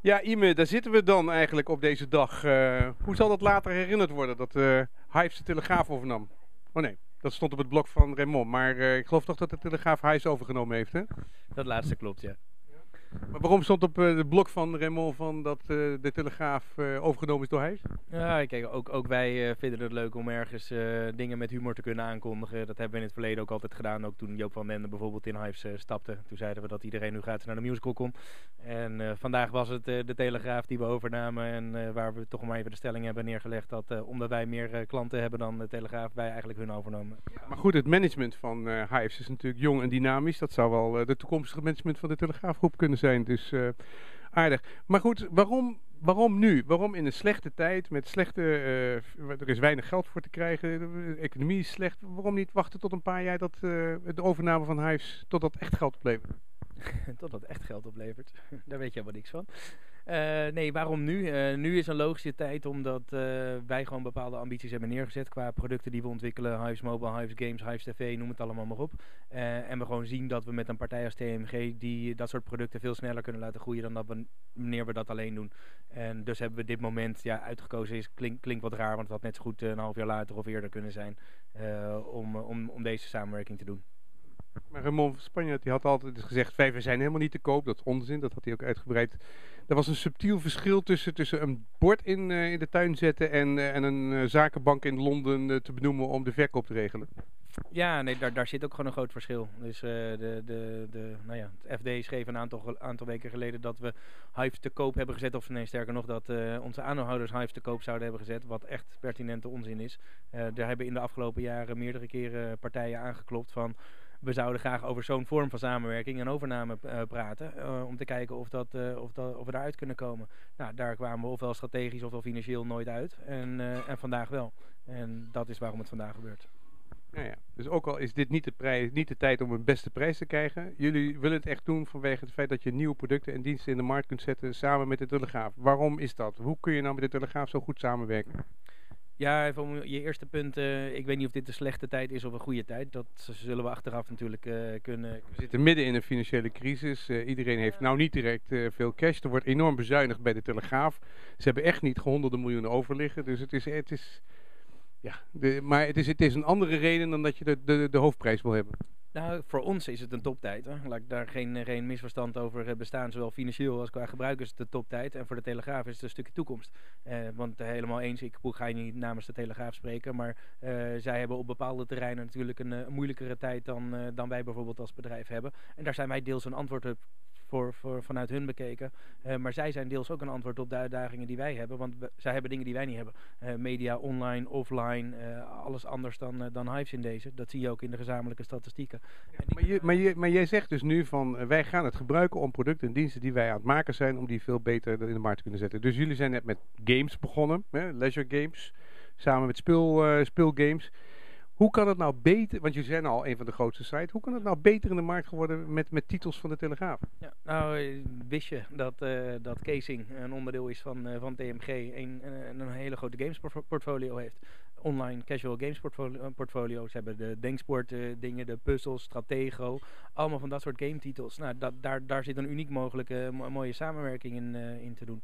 Ja, Ime, daar zitten we dan eigenlijk op deze dag. Uh, hoe zal dat later herinnerd worden dat uh, Hives de Telegraaf overnam? Oh nee, dat stond op het blok van Raymond. Maar uh, ik geloof toch dat de Telegraaf Hives overgenomen heeft, hè? Dat laatste klopt, ja. Maar waarom stond op uh, het blok van Raymond van dat uh, de Telegraaf uh, overgenomen is door Hives? Ja, kijk, ook, ook wij vinden het leuk om ergens dingen met humor te kunnen aankondigen. Dat hebben we in het verleden ook altijd gedaan. Ook toen Joop van Dende bijvoorbeeld in Hives stapte. Toen zeiden we dat iedereen nu gratis naar de musical komt. En vandaag was het de Telegraaf die we overnamen. En waar we toch maar even de stelling hebben neergelegd dat omdat wij meer klanten hebben dan de Telegraaf, wij eigenlijk hun overnomen. Ja, maar goed, het management van Hives is natuurlijk jong en dynamisch. Dat zou wel de toekomstige management van de Telegraafgroep kunnen zijn Dus uh, aardig. Maar goed, waarom, waarom nu? Waarom in een slechte tijd met slechte. Uh, er is weinig geld voor te krijgen. De economie is slecht. Waarom niet wachten tot een paar jaar dat uh, de overname van Hives. tot dat echt geld oplevert? tot dat echt geld oplevert. Daar weet je helemaal niks van. Uh, nee, waarom nu? Uh, nu is een logische tijd omdat uh, wij gewoon bepaalde ambities hebben neergezet qua producten die we ontwikkelen. Hives Mobile, Hives Games, Hives TV, noem het allemaal maar op. en we gewoon zien dat we met een partij als TMG die dat soort producten veel sneller kunnen laten groeien dan dat we, wanneer we dat alleen doen. En dus hebben we dit moment ja, uitgekozen. Is, klink, klinkt wat raar, want het had net zo goed een half jaar later of eerder kunnen zijn om, om, om deze samenwerking te doen. Maar Ramon van Spanje die had altijd gezegd, wij zijn helemaal niet te koop. Dat is onzin, dat had hij ook uitgebreid. Er was een subtiel verschil tussen, tussen een bord in, uh, in de tuin zetten en, uh, en een uh, zakenbank in Londen te benoemen om de verkoop te regelen. Ja, nee, daar, daar zit ook gewoon een groot verschil. Dus de, de, de, nou ja, het FD schreef een aantal, aantal weken geleden dat we Hive te koop hebben gezet. Of nee, sterker nog, dat onze aandeelhouders Hive te koop zouden hebben gezet. Wat echt pertinente onzin is. daar hebben in de afgelopen jaren meerdere keren partijen aangeklopt van we zouden graag over zo'n vorm van samenwerking en overname uh, praten. Uh, om te kijken of, dat, uh, of, dat, of we daaruit kunnen komen. Nou, daar kwamen we ofwel strategisch ofwel financieel nooit uit. En, en vandaag wel. En dat is waarom het vandaag gebeurt. Ja. Dus ook al is dit niet de, prijs, niet de tijd om een beste prijs te krijgen. Jullie willen het echt doen vanwege het feit dat je nieuwe producten en diensten in de markt kunt zetten samen met de Telegraaf. Waarom is dat? Hoe kun je nou met de Telegraaf zo goed samenwerken? Ja, even om je eerste punt. Uh, ik weet niet of dit een slechte tijd is of een goede tijd. Dat zullen we achteraf natuurlijk uh, kunnen. We zitten midden in een financiële crisis. Uh, iedereen heeft nou niet direct veel cash. Er wordt enorm bezuinigd bij de Telegraaf. Ze hebben echt niet honderden miljoenen overliggen. Dus het is. Het is ja, de, maar het is, het is een andere reden dan dat je de, de, de hoofdprijs wil hebben. Nou, voor ons is het een toptijd. Hè. Laat ik daar geen, misverstand over eh, bestaan. Zowel financieel als qua gebruik is het de toptijd. En voor de Telegraaf is het een stukje toekomst. Eh, want uh, helemaal eens, ik ga je niet namens de Telegraaf spreken. Maar zij hebben op bepaalde terreinen natuurlijk een, een moeilijkere tijd dan, dan wij bijvoorbeeld als bedrijf hebben. En daar zijn wij deels een antwoord op voor, voor, vanuit hun bekeken. Uh, maar zij zijn deels ook een antwoord op de uitdagingen die wij hebben. Want zij hebben dingen die wij niet hebben. Uh, media, online, offline, uh, alles anders dan, dan Hives in deze. Dat zie je ook in de gezamenlijke statistieken. Maar, maar, maar jij zegt dus nu van wij gaan het gebruiken om producten en diensten die wij aan het maken zijn, om die veel beter in de markt te kunnen zetten. Dus jullie zijn net met games begonnen, hè, leisure games, samen met speel, speelgames. Hoe kan het nou beter, want jullie zijn al een van de grootste sites, hoe kan het nou beter in de markt geworden met, met titels van de Telegraaf? Ja, nou, eh, wist je dat, uh, dat Casing een onderdeel is van, uh, van TMG en een, een hele grote games portfolio heeft? Online casual games portfolio, portfolio. Ze hebben de denksport dingen, de puzzels, Stratego, allemaal van dat soort game titels. Nou, dat, daar, daar zit een uniek mogelijke mooie samenwerking in, in te doen.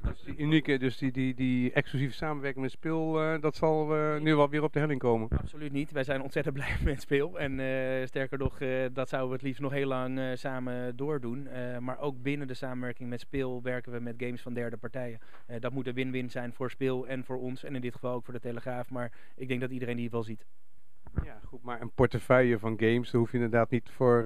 Dus die unieke, dus die, die, die exclusieve samenwerking met Speel, uh, dat zal uh, nu wel weer op de helling komen. Absoluut niet. Wij zijn ontzettend blij met Speel. En uh, sterker nog, dat zouden we het liefst nog heel lang samen doordoen. maar ook binnen de samenwerking met Speel werken we met games van derde partijen. dat moet een win-win zijn voor Speel en voor ons. En in dit geval ook voor de Telegraaf. Maar ik denk dat iedereen die wel ziet. Ja, goed, maar een portefeuille van games, daar hoef je inderdaad niet voor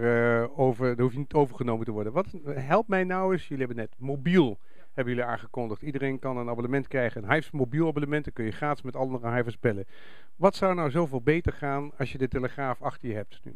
over, daar hoef je niet overgenomen te worden. Wat helpt mij nou eens, jullie hebben net mobiel hebben jullie aangekondigd. Iedereen kan een abonnement krijgen, een Hives mobiel abonnement. Dan kun je gratis met andere Hivers bellen. Wat zou nou zoveel beter gaan als je de Telegraaf achter je hebt nu?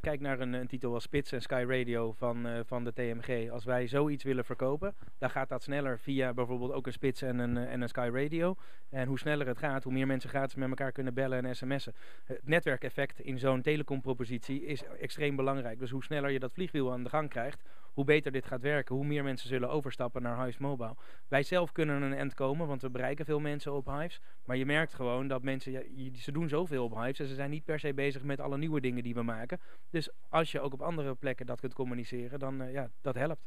Kijk naar een, een, titel als Spits en Sky Radio van, uh, van de TMG. Als wij zoiets willen verkopen, dan gaat dat sneller via bijvoorbeeld ook een Spits en een, en een Sky Radio. En hoe sneller het gaat, hoe meer mensen gratis met elkaar kunnen bellen en sms'en. Het netwerkeffect in zo'n telecompropositie is extreem belangrijk. Dus hoe sneller je dat vliegwiel aan de gang krijgt, hoe beter dit gaat werken, hoe meer mensen zullen overstappen naar Hives Mobile. Wij zelf kunnen een end komen, want we bereiken veel mensen op Hives. Maar je merkt gewoon dat mensen, ze doen zoveel op Hives en ze zijn niet per se bezig met alle nieuwe dingen die we maken. Dus als je ook op andere plekken dat kunt communiceren, dan uh, ja, dat helpt.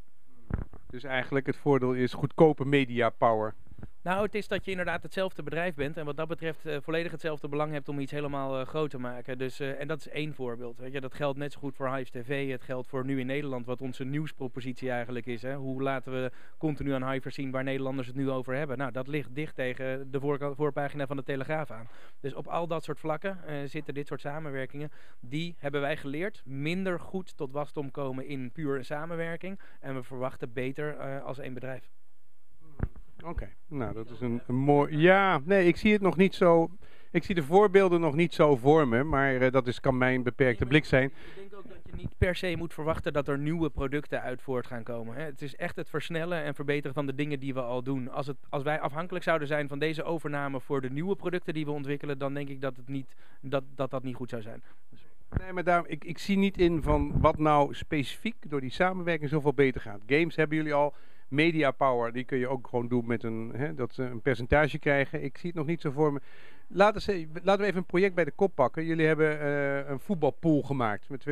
Dus eigenlijk het voordeel is goedkope media power. Nou, het is dat je inderdaad hetzelfde bedrijf bent en wat dat betreft uh, volledig hetzelfde belang hebt om iets helemaal uh, groot te maken. Dus, uh, en dat is één voorbeeld. Weet je, dat geldt net zo goed voor Hives TV. Het geldt voor nu in Nederland, wat onze nieuwspropositie eigenlijk is. Hè. Hoe laten we continu aan Hivers zien waar Nederlanders het nu over hebben? Nou, dat ligt dicht tegen de voor voorpagina van de Telegraaf aan. Dus op al dat soort vlakken zitten dit soort samenwerkingen. Die hebben wij geleerd minder goed tot wasdom komen in puur samenwerking. En we verwachten beter als één bedrijf. Oké, nou dat is een, een mooi... Ja, nee, ik zie het nog niet zo... Ik zie de voorbeelden nog niet zo voor me, maar uh, dat is, kan mijn beperkte blik zijn. Ik denk ook dat je niet per se moet verwachten dat er nieuwe producten uit voort gaan komen. Hè. Het is echt het versnellen en verbeteren van de dingen die we al doen. Als, het, als wij afhankelijk zouden zijn van deze overname voor de nieuwe producten die we ontwikkelen, dan denk ik dat het niet, dat, dat, dat niet goed zou zijn. Dus. Nee, maar daar, ik, ik zie niet in van wat nou specifiek door die samenwerking zoveel beter gaat. Games hebben jullie al media power, die kun je ook gewoon doen met een, hè, dat ze een percentage krijgen. Ik zie het nog niet zo voor me. Laten, ze, laten we even een project bij de kop pakken. Jullie hebben uh, een voetbalpool gemaakt met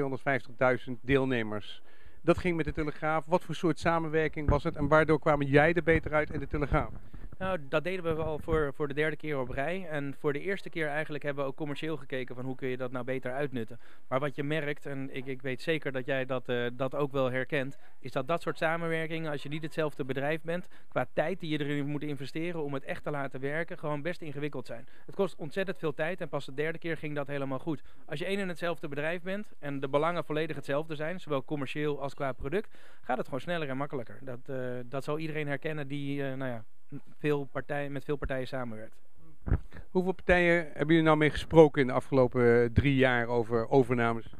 250.000 deelnemers. Dat ging met de Telegraaf. Wat voor soort samenwerking was het en waardoor kwamen jij er beter uit en de Telegraaf? Nou, dat deden we wel voor, voor de derde keer op rij. En voor de eerste keer eigenlijk hebben we ook commercieel gekeken van hoe kun je dat nou beter uitnutten. Maar wat je merkt, en ik, ik weet zeker dat jij dat, uh, dat ook wel herkent, is dat dat soort samenwerkingen, als je niet hetzelfde bedrijf bent, qua tijd die je erin moet investeren om het echt te laten werken, gewoon best ingewikkeld zijn. Het kost ontzettend veel tijd en pas de derde keer ging dat helemaal goed. Als je één en hetzelfde bedrijf bent en de belangen volledig hetzelfde zijn, zowel commercieel als qua product, gaat het gewoon sneller en makkelijker. Dat, uh, dat zal iedereen herkennen die, uh, nou ja, veel partijen, met veel partijen samenwerkt. Hoeveel partijen hebben jullie nou mee gesproken in de afgelopen eh, drie jaar over overnames?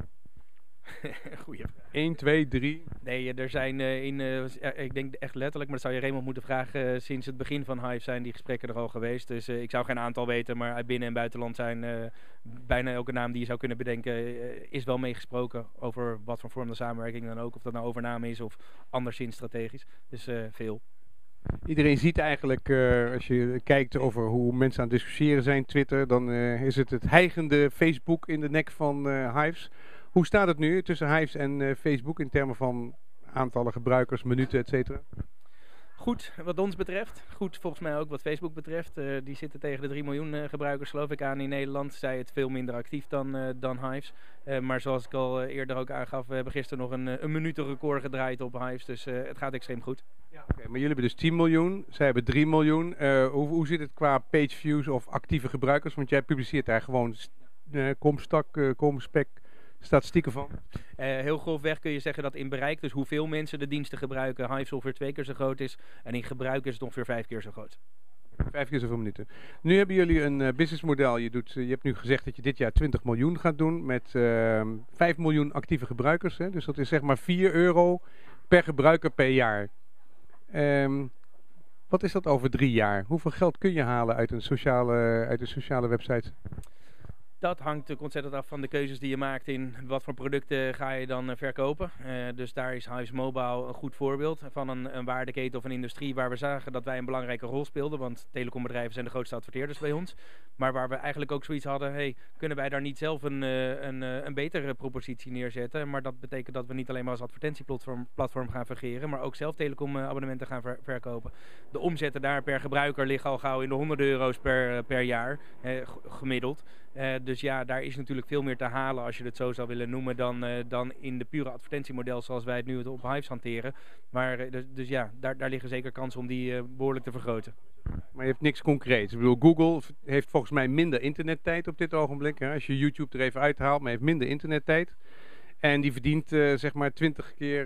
Goeie vraag. 1, 2, 3? Nee, er zijn uh, in, uh, ik denk echt letterlijk, maar dat zou je Raymond moeten vragen. Uh, sinds het begin van Hive zijn die gesprekken er al geweest. Dus ik zou geen aantal weten, maar binnen- en buitenland zijn bijna elke naam die je zou kunnen bedenken, is wel meegesproken over wat voor vorm de samenwerking dan ook. Of dat nou overname is of anderszins strategisch. Dus veel. Iedereen ziet eigenlijk, uh, als je kijkt over hoe mensen aan het discussiëren zijn, Twitter, dan uh, is het het heigende Facebook in de nek van uh, Hives. Hoe staat het nu tussen Hives en Facebook in termen van aantallen gebruikers, minuten, et cetera? Goed wat ons betreft. Goed volgens mij ook wat Facebook betreft. Uh, die zitten tegen de 3 miljoen uh, gebruikers geloof ik aan in Nederland. Zij het veel minder actief dan, uh, dan Hives. maar zoals ik al eerder ook aangaf, we hebben gisteren nog een, een minutenrecord gedraaid op Hives. Dus het gaat extreem goed. Ja, maar jullie hebben dus 10 miljoen, zij hebben 3 miljoen. hoe, hoe zit het qua page views of actieve gebruikers? Want jij publiceert daar gewoon komstak, komspek statistieken van? Uh, heel grofweg kun je zeggen dat in bereik, dus hoeveel mensen de diensten gebruiken, Hive ongeveer twee keer zo groot is. En in gebruik is het ongeveer vijf keer zo groot. Vijf keer zoveel minuten. Nu hebben jullie een uh, businessmodel. Je, doet, uh, je hebt nu gezegd dat je dit jaar 20 miljoen gaat doen met uh, 5 miljoen actieve gebruikers. Hè? Dus dat is zeg maar 4 euro per gebruiker per jaar. Um, wat is dat over drie jaar? Hoeveel geld kun je halen uit een sociale, uit een sociale website? Dat hangt natuurlijk ontzettend af van de keuzes die je maakt in wat voor producten ga je dan uh, verkopen. Uh, dus daar is Hives Mobile een goed voorbeeld van een, een waardeketen of een industrie waar we zagen dat wij een belangrijke rol speelden. Want telecombedrijven zijn de grootste adverteerders bij ons. Maar waar we eigenlijk ook zoiets hadden, hey, kunnen wij daar niet zelf een, uh, een, een betere propositie neerzetten. Maar dat betekent dat we niet alleen maar als advertentieplatform platform gaan fungeren, maar ook zelf telecomabonnementen gaan ver verkopen. De omzetten daar per gebruiker liggen al gauw in de honderden euro's per, per jaar, gemiddeld. Uh, dus ja, daar is natuurlijk veel meer te halen als je het zo zou willen noemen dan, uh, dan in de pure advertentiemodel zoals wij het nu op Hives hanteren. Maar uh, dus, dus, ja, daar, daar liggen zeker kansen om die behoorlijk te vergroten. Maar je hebt niks concreets. Ik bedoel, Google heeft volgens mij minder internettijd op dit ogenblik. Hè? Als je YouTube er even uithaalt, maar heeft minder internettijd. En die verdient zeg maar 20 keer,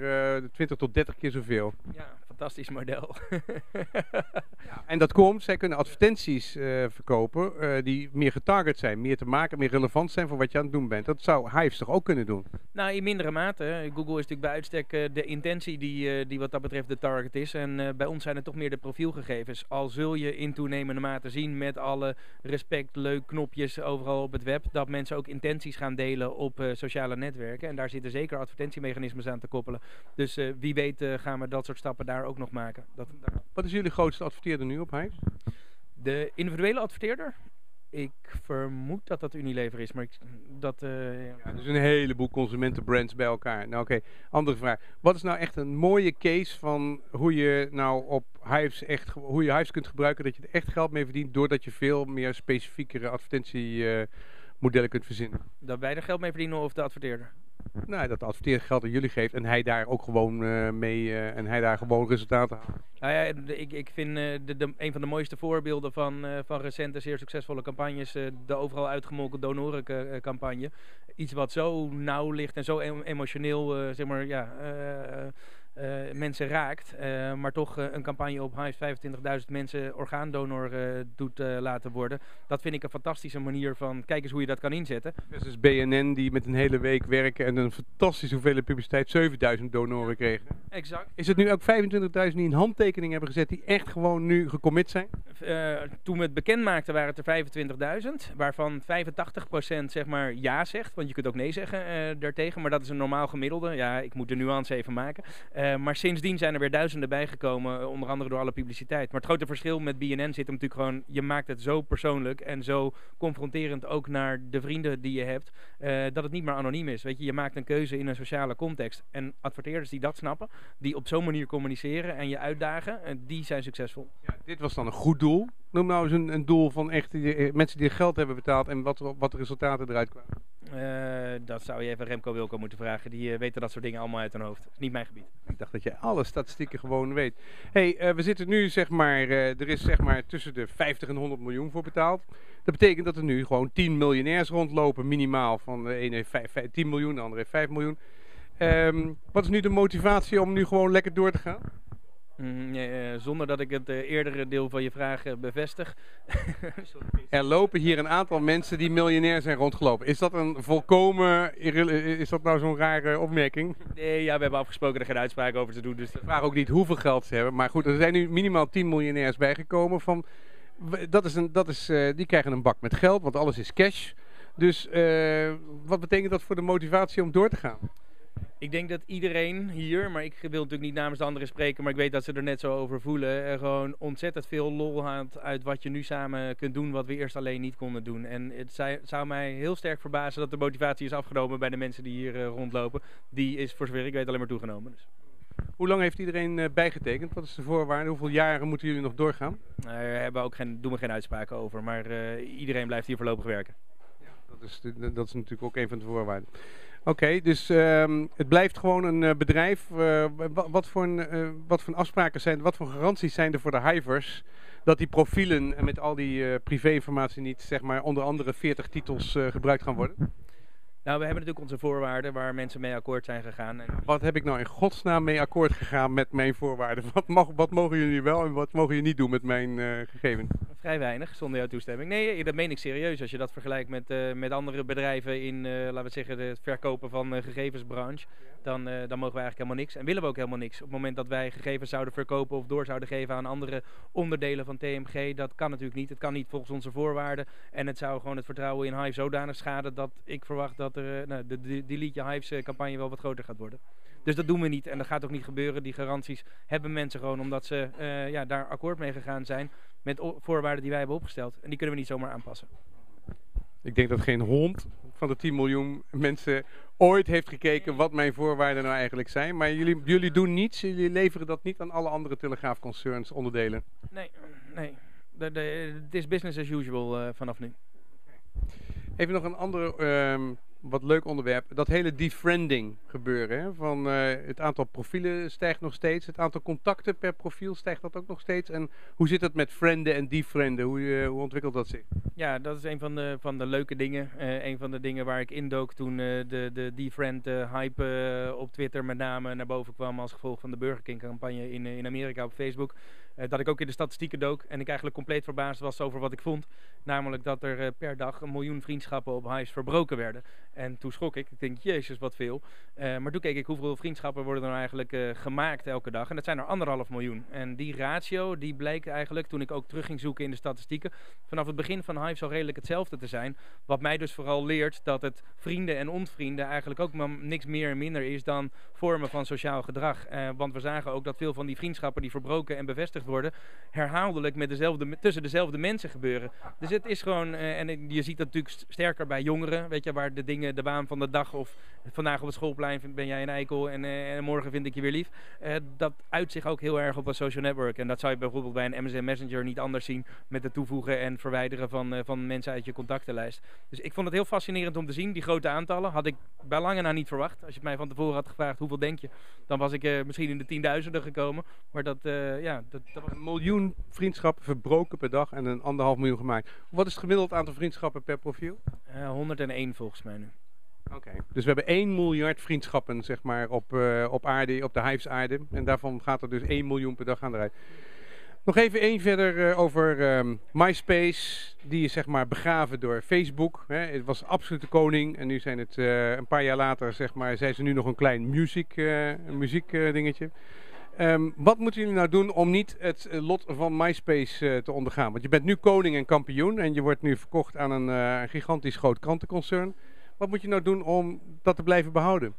20 tot 30 keer zoveel. Ja, fantastisch model. ja, en dat komt, zij kunnen advertenties uh, verkopen uh, die meer getarget zijn, meer te maken, meer relevant zijn voor wat je aan het doen bent. Dat zou Hives toch ook kunnen doen? Nou, in mindere mate. Google is natuurlijk bij uitstek uh, de intentie die, die wat dat betreft de target is. En bij ons zijn het toch meer de profielgegevens. Al zul je in toenemende mate zien met alle respect, leuk knopjes overal op het web, dat mensen ook intenties gaan delen op sociale netwerken. En daar zitten zeker advertentiemechanismes aan te koppelen. Dus wie weet gaan we dat soort stappen daar ook nog maken. Dat, Wat is jullie grootste adverteerder nu op Hives? De individuele adverteerder? Ik vermoed dat dat Unilever is, maar ik, dat... Uh, ja, dus een heleboel consumentenbrands bij elkaar. Nou oké, andere vraag. Wat is nou echt een mooie case van hoe je nou op Hives echt, hoe je Hives kunt gebruiken dat je er echt geld mee verdient, doordat je veel meer specifiekere advertentiemodellen kunt verzinnen? Dat wij er geld mee verdienen of de adverteerder? Nou, dat de adverteerder geld aan jullie geeft en hij daar ook gewoon uh, mee uh, en hij daar gewoon resultaten haalt. Nou ja, ik, ik vind uh, de, de, een van de mooiste voorbeelden van, van recente zeer succesvolle campagnes de overal uitgemolken donorencampagne. Iets wat zo nauw ligt en zo emotioneel, zeg maar, ja uh, mensen raakt. Uh, maar toch uh, een campagne op Hive 25.000 mensen orgaandonor doet laten worden. Dat vind ik een fantastische manier van kijk eens hoe je dat kan inzetten. Dus BNN die met een hele week werken en een fantastische hoeveelheid publiciteit 7000 donoren kregen. Exact. Is het nu ook 25.000 die een handtekening hebben gezet die echt gewoon nu gecommit zijn? Toen we het bekend maakten waren het er 25.000. Waarvan 85% zeg maar ja zegt. Want je kunt ook nee zeggen daartegen. Maar dat is een normaal gemiddelde. Ja, ik moet de nuance even maken. Uh, maar sindsdien zijn er weer duizenden bijgekomen, uh, onder andere door alle publiciteit. Maar het grote verschil met BNN zit hem natuurlijk gewoon, je maakt het zo persoonlijk en zo confronterend ook naar de vrienden die je hebt, uh, dat het niet meer anoniem is. Weet je, je maakt een keuze in een sociale context. En adverteerders die dat snappen, die op zo'n manier communiceren en je uitdagen, die zijn succesvol. Ja, dit was dan een goed doel. Noem nou eens een, een doel van echt die, mensen die geld hebben betaald en wat, wat de resultaten eruit kwamen. Uh, dat zou je even Remco Wilco moeten vragen. Die uh, weten dat soort dingen allemaal uit hun hoofd. Dat is niet mijn gebied. Ik dacht dat je alle statistieken gewoon weet. hey, uh, we zitten nu zeg maar, er is zeg maar tussen de 50 en 100 miljoen voor betaald. Dat betekent dat er nu gewoon 10 miljonairs rondlopen minimaal. Van de ene heeft 5, 5, 10 miljoen, de andere heeft 5 miljoen. Um, wat is nu de motivatie om nu gewoon lekker door te gaan? Mm, uh, zonder dat ik het uh, eerdere deel van je vraag uh, bevestig. er lopen hier een aantal mensen die miljonair zijn rondgelopen. Is dat een volkomen. Is dat nou zo'n rare opmerking? Nee, ja, we hebben afgesproken er geen uitspraak over te doen. Dus ik vraag ook niet hoeveel geld ze hebben. Maar goed, er zijn nu minimaal 10 miljonairs bijgekomen. Van, dat is een, dat is, die krijgen een bak met geld, want alles is cash. Dus wat betekent dat voor de motivatie om door te gaan? Ik denk dat iedereen hier, maar ik wil natuurlijk niet namens de anderen spreken, maar ik weet dat ze er net zo over voelen. Er gewoon ontzettend veel lol haalt uit wat je nu samen kunt doen, wat we eerst alleen niet konden doen. En het zou mij heel sterk verbazen dat de motivatie is afgenomen bij de mensen die hier uh, rondlopen. Die is voor zover ik weet alleen maar toegenomen. Dus. Hoe lang heeft iedereen uh, bijgetekend? Wat is de voorwaarde? Hoeveel jaren moeten jullie nog doorgaan? Daar hebben ook geen, doen we geen uitspraken over, maar uh, iedereen blijft hier voorlopig werken. Ja, dat, is dat is natuurlijk ook een van de voorwaarden. Oké, okay, dus um, het blijft gewoon een uh, bedrijf. Uh, wat, voor een, uh, wat voor afspraken zijn, wat voor garanties zijn er voor de hivers dat die profielen met al die privéinformatie niet zeg maar onder andere 40 titels gebruikt gaan worden? Nou, we hebben natuurlijk onze voorwaarden waar mensen mee akkoord zijn gegaan. En... Wat heb ik nou in godsnaam mee akkoord gegaan met mijn voorwaarden? Wat, mag, wat mogen jullie wel en wat mogen jullie niet doen met mijn gegevens? Vrij weinig, zonder jouw toestemming. Nee, dat meen ik serieus. Als je dat vergelijkt met, uh, met andere bedrijven in, uh, laten we zeggen, het verkopen van de gegevensbranche, dan, dan mogen we eigenlijk helemaal niks. En willen we ook helemaal niks. Op het moment dat wij gegevens zouden verkopen of door zouden geven aan andere onderdelen van TMG, dat kan natuurlijk niet. Het kan niet volgens onze voorwaarden. En het zou gewoon het vertrouwen in Hive zodanig schaden dat ik verwacht dat er nou, de, de Delete Hives campagne wel wat groter gaat worden. Dus dat doen we niet en dat gaat ook niet gebeuren. Die garanties hebben mensen gewoon omdat ze ja, daar akkoord mee gegaan zijn met voorwaarden die wij hebben opgesteld. En die kunnen we niet zomaar aanpassen. Ik denk dat geen hond van de 10 miljoen mensen ooit heeft gekeken wat mijn voorwaarden nou eigenlijk zijn. Maar jullie, jullie doen niets, jullie leveren dat niet aan alle andere telegraafconcerns onderdelen. Nee, nee. Het is business as usual vanaf nu. Even nog een ander um, wat leuk onderwerp. Dat hele defriending gebeuren. Hè? Van, uh, het aantal profielen stijgt nog steeds. Het aantal contacten per profiel stijgt dat ook nog steeds. En hoe zit het met frienden en defrienden? Hoe, uh, hoe ontwikkelt dat zich? Ja, dat is een van de, van de leuke dingen. Uh, een van de dingen waar ik indook toen de, de defriend hype op Twitter met name naar boven kwam als gevolg van de Burger King campagne in, in Amerika op Facebook. Uh, dat ik ook in de statistieken dook en ik eigenlijk compleet verbaasd was over wat ik vond. Namelijk dat er uh, per dag een miljoen vriendschappen op Hives verbroken werden. En toen schrok ik. Ik denk, jezus, wat veel. Uh, maar toen keek ik hoeveel vriendschappen worden er nou eigenlijk gemaakt elke dag. En dat zijn er anderhalf miljoen. En die ratio, die bleek eigenlijk, toen ik ook terug ging zoeken in de statistieken, vanaf het begin van Hives al redelijk hetzelfde te zijn. Wat mij dus vooral leert dat het vrienden en ontvrienden eigenlijk ook niks meer en minder is dan vormen van sociaal gedrag. want we zagen ook dat veel van die vriendschappen die verbroken en bevestigd worden, herhaaldelijk met dezelfde, tussen dezelfde mensen gebeuren. Dus het is gewoon, uh, en je ziet dat natuurlijk sterker bij jongeren, weet je, waar de dingen, de baan van de dag of vandaag op het schoolplein ben jij een eikel en, uh, en morgen vind ik je weer lief. Uh, dat uit zich ook heel erg op een social network. En dat zou je bijvoorbeeld bij een MSN Messenger niet anders zien met het toevoegen en verwijderen van, van mensen uit je contactenlijst. Dus ik vond het heel fascinerend om te zien, die grote aantallen. Had ik bij lange na niet verwacht. Als je mij van tevoren had gevraagd hoeveel denk je, dan was ik misschien in de tienduizenden gekomen. Maar dat, ja, dat, dat een miljoen vriendschappen verbroken per dag en een anderhalf miljoen gemaakt. Wat is het gemiddeld aantal vriendschappen per profiel? Uh, 101 volgens mij nu. Oké, dus we hebben 1 miljard vriendschappen zeg maar, op, uh, op aarde, op de Hives aarde. En daarvan gaat er dus 1 miljoen per dag aan eruit. Nog even één verder uh, over um, MySpace. Die is zeg maar begraven door Facebook. Hè. Het was absoluut de koning. En nu zijn het uh, een paar jaar later, zeg maar, zijn ze nu nog een klein muziek, muziek dingetje. Um, wat moeten jullie nou doen om niet het uh, lot van MySpace uh, te ondergaan? Want je bent nu koning en kampioen en je wordt nu verkocht aan een uh, gigantisch groot krantenconcern. Wat moet je nou doen om dat te blijven behouden?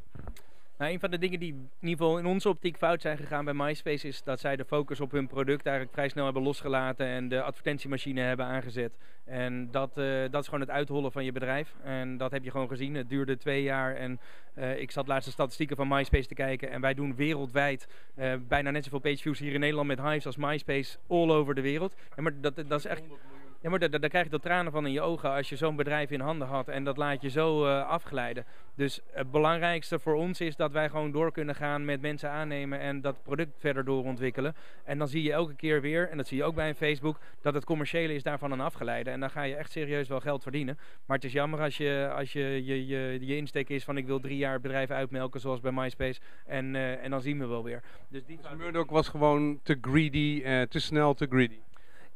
Nou, een van de dingen die in ieder geval in onze optiek fout zijn gegaan bij MySpace is dat zij de focus op hun product eigenlijk vrij snel hebben losgelaten en de advertentiemachine hebben aangezet. En dat, uh, dat is gewoon het uithollen van je bedrijf. En dat heb je gewoon gezien. Het duurde twee jaar en uh, ik zat laatst de statistieken van MySpace te kijken en wij doen wereldwijd uh, bijna net zoveel pageviews hier in Nederland met Hives als MySpace all over de wereld. En maar dat, dat is echt... Ja, maar daar, daar krijg je de tranen van in je ogen als je zo'n bedrijf in handen had en dat laat je zo uh, afglijden. Dus het belangrijkste voor ons is dat wij gewoon door kunnen gaan met mensen aannemen en dat product verder doorontwikkelen. En dan zie je elke keer weer, en dat zie je ook bij een Facebook, dat het commerciële is daarvan een afgeleide. En dan ga je echt serieus wel geld verdienen. Maar het is jammer als je, als je, je, je, je insteek is van ik wil drie jaar het bedrijf uitmelken zoals bij MySpace en, uh, en dan zien we wel weer. Dus, die dus Murdoch was gewoon te greedy, uh, te snel te greedy.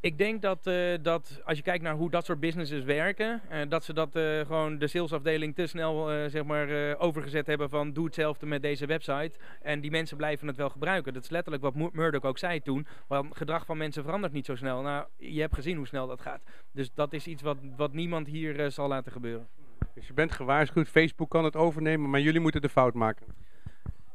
Ik denk dat, uh, dat als je kijkt naar hoe dat soort businesses werken, uh, dat ze dat uh, gewoon de salesafdeling te snel zeg maar, overgezet hebben van doe hetzelfde met deze website. En die mensen blijven het wel gebruiken. Dat is letterlijk wat Murdoch ook zei toen. Want gedrag van mensen verandert niet zo snel. Nou, je hebt gezien hoe snel dat gaat. Dus dat is iets wat, wat niemand hier zal laten gebeuren. Dus je bent gewaarschuwd, Facebook kan het overnemen, maar jullie moeten de fout maken.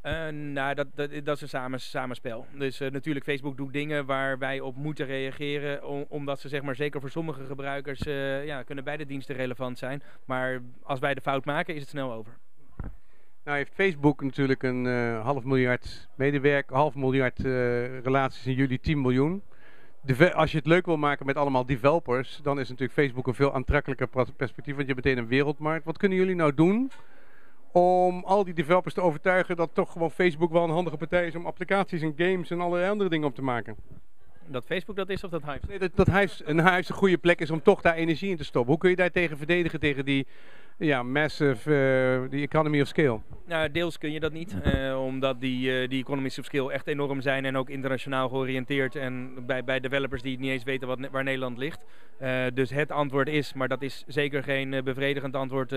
Uh, nou, dat, dat, dat, is een samen, samenspel. Dus uh, natuurlijk, Facebook doet dingen waar wij op moeten reageren. Om, omdat ze, zeg maar, zeker voor sommige gebruikers, uh, ja, kunnen beide diensten relevant zijn. Maar als wij de fout maken, is het snel over. Nou heeft Facebook natuurlijk een half miljard medewerkers, half miljard relaties en jullie 10 miljoen. Als je het leuk wil maken met allemaal developers, dan is natuurlijk Facebook een veel aantrekkelijker perspectief. Want je hebt meteen een wereldmarkt. Wat kunnen jullie nou doen om al die developers te overtuigen dat toch gewoon Facebook wel een handige partij is om applicaties en games en allerlei andere dingen op te maken. Dat Facebook dat is of dat Hives? Nee, dat, dat Hives, een Hives een goede plek is om toch daar energie in te stoppen. Hoe kun je daar tegen verdedigen, tegen die ja, massive, uh, die economy of scale? Nou, deels kun je dat niet, uh, omdat die, uh, die economies of scale echt enorm zijn en ook internationaal georiënteerd. En bij, bij developers die niet eens weten wat, waar Nederland ligt. dus het antwoord is, maar dat is zeker geen bevredigend antwoord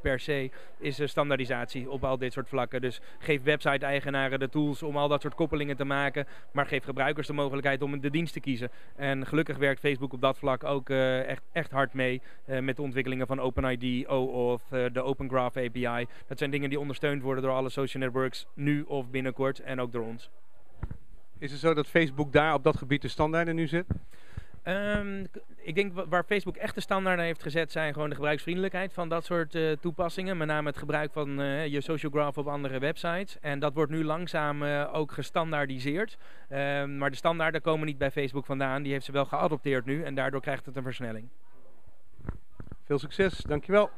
per se, is standaardisatie op al dit soort vlakken. Dus geef website-eigenaren de tools om al dat soort koppelingen te maken, maar geef gebruikers de mogelijkheid om de dienst te kiezen. En gelukkig werkt Facebook op dat vlak ook echt, echt hard mee met de ontwikkelingen van OpenID, OAuth, de Open Graph API. Dat zijn dingen die ondersteund worden door alle social networks nu of binnenkort en ook door ons. Is het zo dat Facebook daar op dat gebied de standaarden nu zet? Um, ik denk waar Facebook echt de standaarden heeft gezet zijn gewoon de gebruiksvriendelijkheid van dat soort uh, toepassingen. Met name het gebruik van uh, je social graph op andere websites. En dat wordt nu langzaam uh, ook gestandaardiseerd. Um, maar de standaarden komen niet bij Facebook vandaan. Die heeft ze wel geadopteerd nu en daardoor krijgt het een versnelling. Veel succes, dankjewel.